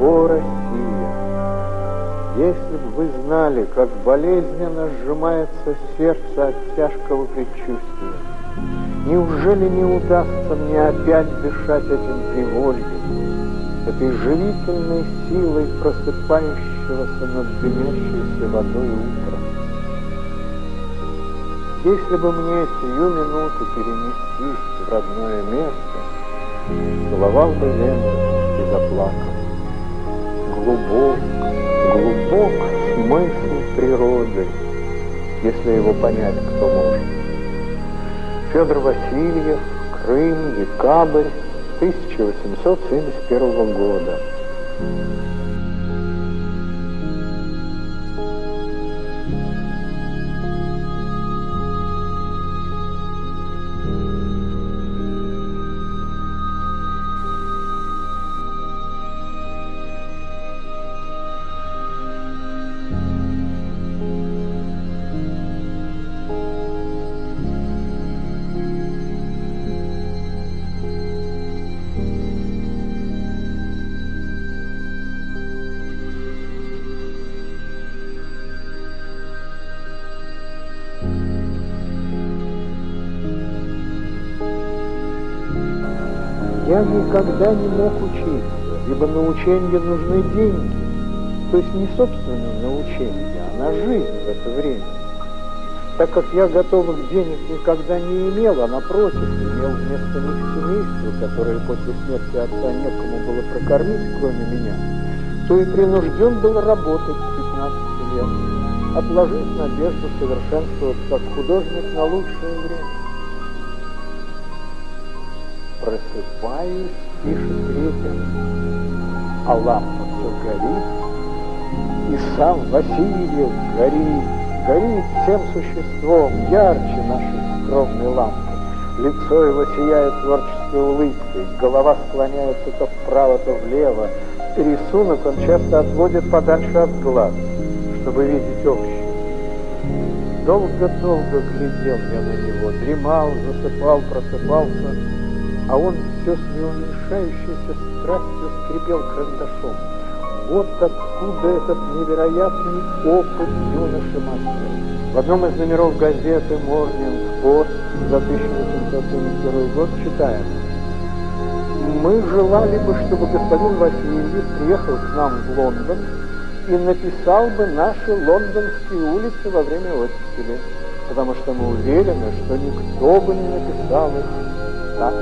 О, Россия! Если бы вы знали, как болезненно сжимается сердце от тяжкого предчувствия, неужели не удастся мне опять дышать этим привольем, этой живительной силой просыпающегося над дымящейся водой утра? Если бы мне сию минуту перенестись в родное место, целовал бы землю и заплакал. Глубок, глубок смысл природы, если его понять кто может. Федор Васильев, Крым, декабрь 1871 года. Никогда не мог учиться, ибо на учение нужны деньги. То есть не собственно на учение, а на жизнь в это время. Так как я готовых денег никогда не имел, а напротив, имел вместо них семейство, которое после смерти отца некому было прокормить, кроме меня, то и принужден был работать с 15 лет, отложив надежду совершенствоваться как художник на лучшее время просыпаюсь, пишет Ветер, а лампа все горит, и сам Васильев горит, горит всем существом, ярче нашей скромной лампы. Лицо его сияет творческой улыбкой, голова склоняется то вправо, то влево. Рисунок он часто отводит подальше от глаз, чтобы видеть общее. Долго-долго глядел я на него, дремал, засыпал, просыпался, а он все с неуменьшающейся страстью скрипел карандашом. Вот откуда этот невероятный опыт юноши мастера. В одном из номеров газеты «Морнинг Пост» за 1871 год читаем. Мы желали бы, чтобы господин Васильев приехал к нам в Лондон и написал бы наши лондонские улицы во время оттепели, потому что мы уверены, что никто бы не написал их так,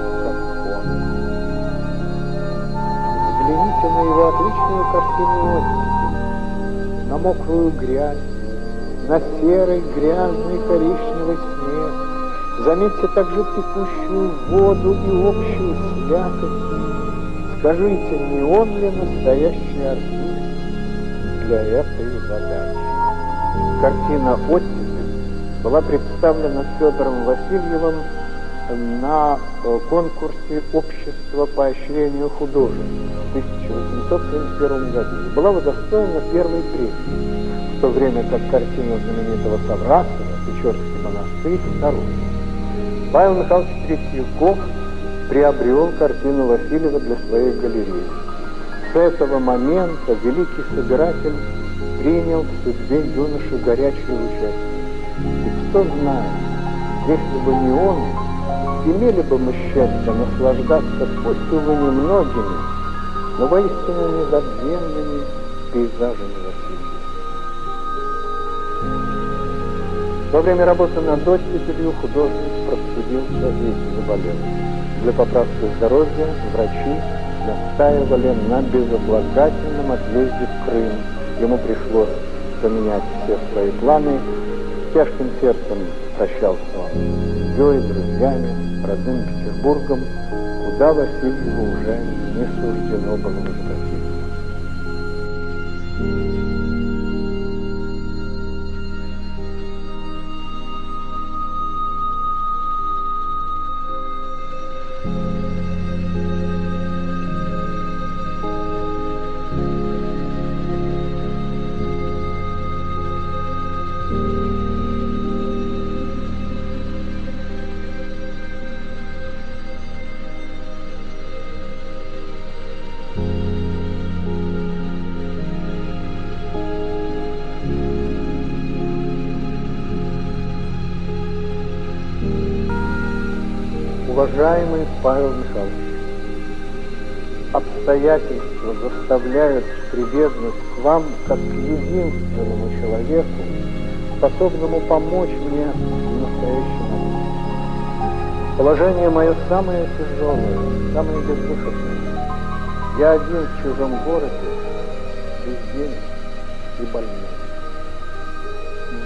Взгляните на его отличную картину оттепели, на мокрую грязь, на серый грязный коричневый снег. Заметьте также текущую воду и общую слякоть. Скажите, не он ли настоящий артист для этой задачи? Картина «Оттепель» была представлена Федором Васильевым на э, конкурсе Общества поощрения художеств в 1871 году и была удостоена первой премии, в то время как картина знаменитого Саврасова «Печорский монастырь» второй. Павел Михайлович Третьяков приобрел картину Васильева для своей галереи. С этого момента великий собиратель принял в судьбе юноши горячее участие. И кто знает, если бы не он, имели бы мы счастье наслаждаться, пусть увы немногими, но воистину незабвенными пейзажами Василия. Во время работы над оттепелью художник простудился и заболел. Для поправки здоровья врачи настаивали на безотлагательном отъезде в Крым. Ему пришлось поменять все свои планы. Тяжким сердцем прощался он с семьей, друзьями, родным Петербургом, куда Васильеву уже не суждено было возвратиться. Уважаемый Павел Михайлович, обстоятельства заставляют прибегнуть к вам как к единственному человеку, способному помочь мне в момент. Положение мое самое тяжелое, самое безвыходное. Я один в чужом городе, без денег и больной.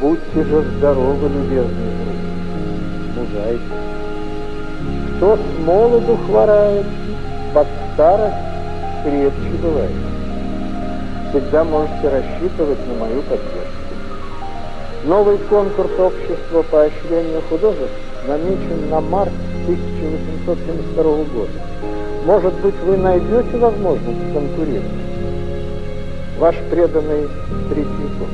Будьте же здоровы, любезный друг, мужайтесь. Кто с молоду хворает, под старость крепче бывает. Всегда можете рассчитывать на мою поддержку. Новый конкурс общества поощрения художеств намечен на март 1872 года. Может быть, вы найдете возможность конкурировать. Ваш преданный Третьяков.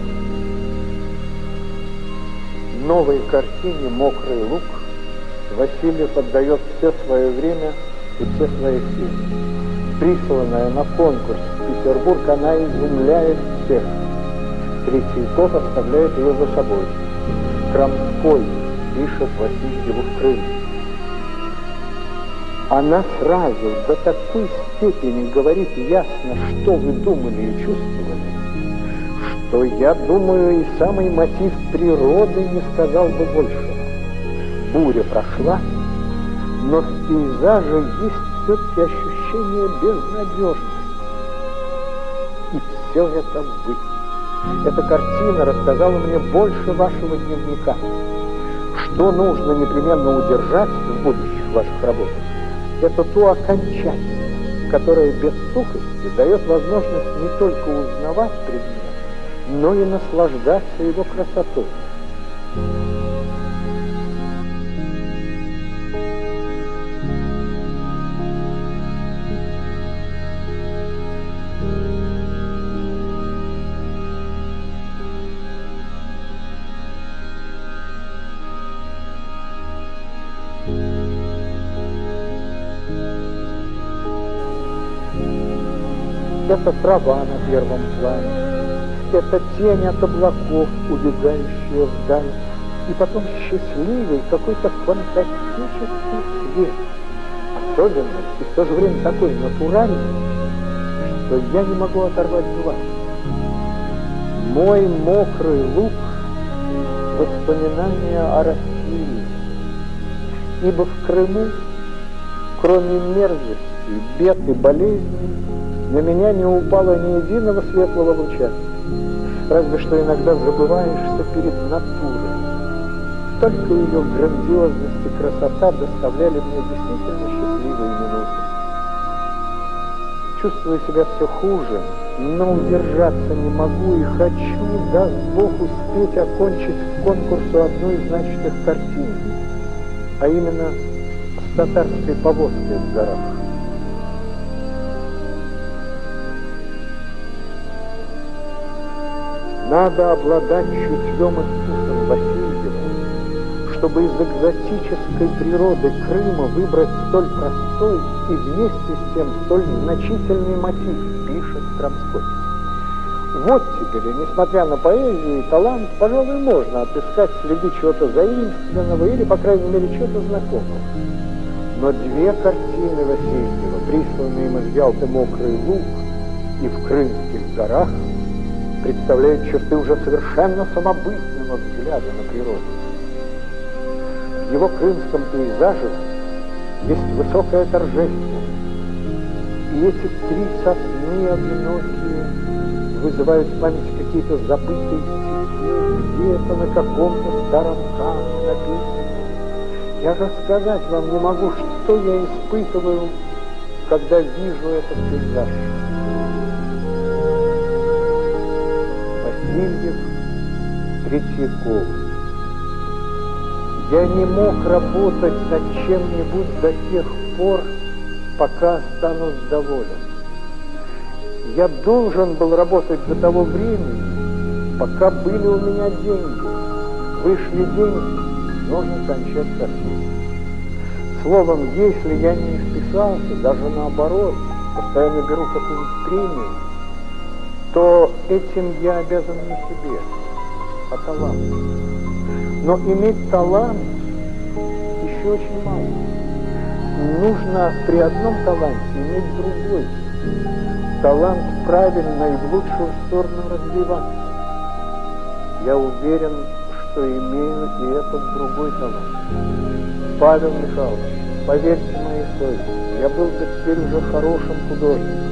Новой картине «Мокрый лук» Васильев отдает все свое время и все свои силы. Присланная на конкурс в Петербург, она изумляет всех. Третьяков оставляет ее за собой. Крамской пишет Васильеву в Крым. Она сразу до такой степени говорит ясно, что вы думали и чувствовали, что, я думаю, и самый мотив природы не сказал бы больше буря прошла, но в пейзаже есть все-таки ощущение безнадежности. И все это вы. Эта картина рассказала мне больше вашего дневника. Что нужно непременно удержать в будущих ваших работах, это ту окончательность, которая без сухости дает возможность не только узнавать предмет, но и наслаждаться его красотой. Это трава на первом плане, это тень от облаков, убегающая вдаль, и потом счастливый какой-то фантастический свет, особенный и в то же время такой натуральный, что я не могу оторвать глаз. Мой мокрый лук — воспоминания о России, ибо в Крыму, кроме мерзости, бед и болезней, на меня не упало ни единого светлого луча, разве что иногда забываешься перед натурой. Только ее грандиозность и красота доставляли мне действительно счастливые минуты. Чувствую себя все хуже, но удержаться не могу и хочу, даст Бог, успеть окончить в конкурсу одну из начатых картин, а именно с татарской повозкой в горах. Надо обладать чутьем и вкусом Васильева, чтобы из экзотической природы Крыма выбрать столь простой и вместе с тем столь значительный мотив, пишет Крамской. Вот теперь, несмотря на поэзию и талант, пожалуй, можно отыскать следы чего-то заимственного или, по крайней мере, чего-то знакомого. Но две картины Васильева, присланные им из Ялты «Мокрый луг» и «В Крымских горах», представляет черты уже совершенно самобытного взгляда на природу. В его крымском пейзаже есть высокая торжественность, и эти три сосны одинокие вызывают в память какие-то забытые стихи, где-то на каком-то старом камне написано. Я рассказать вам не могу, что я испытываю, когда вижу этот пейзаж. Васильев, Третьяков. Я не мог работать над чем-нибудь до тех пор, пока останусь доволен. Я должен был работать до того времени, пока были у меня деньги. Вышли деньги, нужно кончать картину. Словом, если я не вписался, даже наоборот, постоянно беру какую-нибудь премию, то этим я обязан не себе, а таланту. Но иметь талант еще очень мало. нужно при одном таланте иметь другой. Талант правильно и в лучшую сторону развиваться. Я уверен, что имею и этот другой талант. Павел Михайлович, поверьте моей совести, я был бы теперь уже хорошим художником.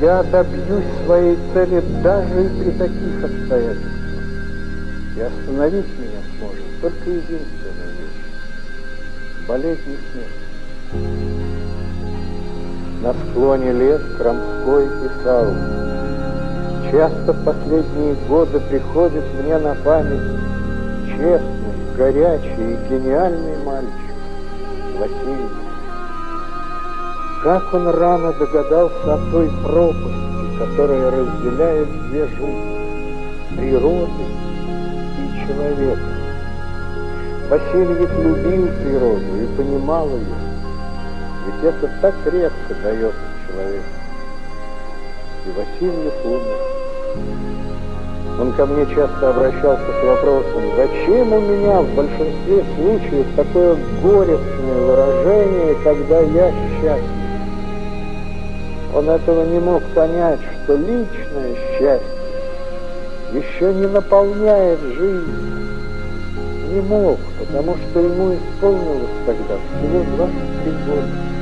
Я добьюсь своей цели даже при таких обстоятельствах. И остановить меня сможет только единственная вещь – болезнь и смерть. На склоне лет Крамской писал, Часто последние годы приходит мне на память честный, горячий и гениальный мальчик Василий. Как он рано догадался о той пропасти, которая разделяет две жизни – природы человека. Васильев любил природу и понимал ее, ведь это так редко дается человеку. И Васильев умер. Он ко мне часто обращался с вопросом, зачем у меня в большинстве случаев такое горестное выражение, когда я счастлив? Он этого не мог понять, что личное счастье еще не наполняет жизнь. Не мог, потому что ему исполнилось тогда всего 23 года.